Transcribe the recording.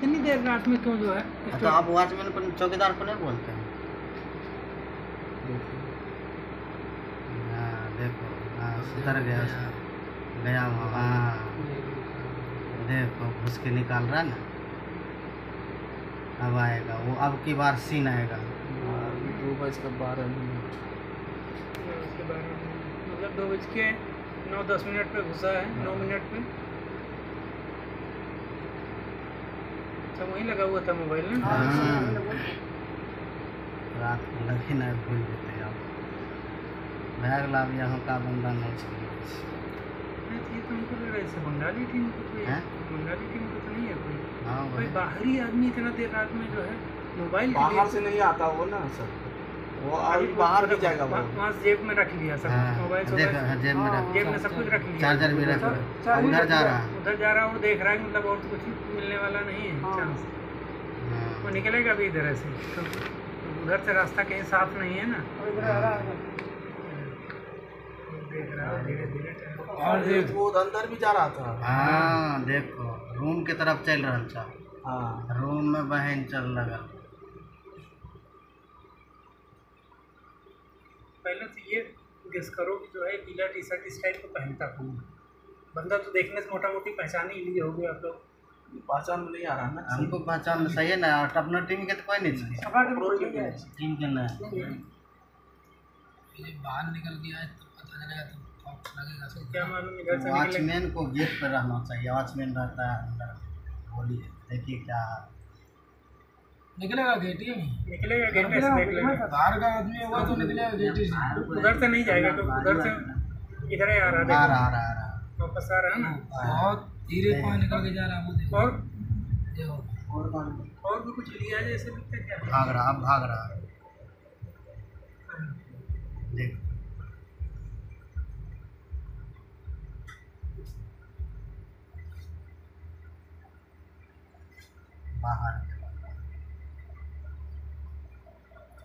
इतनी देर रात में क्यों जो है? तो आप वॉचमैन को चौकीदार को नहीं बोलते हैं? हाँ देखो। हाँ सुधर गया गया। हाँ। देखो घुस के निकाल रहा ना? अब आएगा वो अब की बार सीन आएगा। दो बज का बारह मिनट। उसके बारे में। मतलब दो बज के नौ दस मिनट पे घुसा है नौ मिनट पे। अच्छा वहीं लगा हुआ था मोबाइल ना? हाँ। रात को लगे ना भूल जेते अब भए गेला यहाँ का बंदा नहीं छोड़े ये तो हमको लग रहा है बंगाली टीम को कोई बंगाली टीम को तो नहीं है कोई। हाँ कोई बाहरी आदमी इतना देर रात में जो है मोबाइल बाहर से नहीं आता वो ना सर वो अभी बाहर भी जाएगा वो। वहाँ वहाँ जेब में रख लिया सब। हाँ मोबाइल हाँ, जेब में रख जेब में सब कुछ रख लिया। चार्जर भी रख उधर जा रहा है। उधर जा रहा है वो देख रहा है मतलब और तो कुछ मिलने वाला नहीं है चांस हाँ। वो निकलेगा भी इधर से उधर से रास्ता कहीं साफ़ नहीं है ना। देख रहा है धीरे धीरे और वो अंदर भी जा रहा था। हाँ देखो रूम के तरफ़ चल रहा था। हाँ। रूम में बहन चल लगा। पहले तो ये गेस करो कि जो है पीला टी शर्ट इस टाइप को पहनता कौन बंदा तो देखने से मोटा मोटी पहचान ही लिए होगे आप लोग। पहचान में नहीं आ रहा ना? हमको पहचान सही है ना? अपना टीम के तो कोई नहीं है। टीम के नहीं बाहर निकल गया है तो पता चलेगा तो फॉक्स लगेगा। तो क्या मालूम इधर से वॉचमैन को गेट पे रहना चाहिए। वॉचमैन रहता है अंदर बोलिए देखिए क्या निकलेगा गेट ही निकलेगा गेट से देख बाहर का आदमी होगा तो निकलेगा गेट ही से उधर से नहीं जाएगा तो उधर से इधर ही आ रहा रहा आ रहा आ रहा। वापस आ रहा है ना? बहुत धीरे पाँव निकल के जा रहा है वो देखो। और? देखो और भी कुछ लिया जैसे लगता है क्या? भाग रहा भाग रहा। देख। बाहर।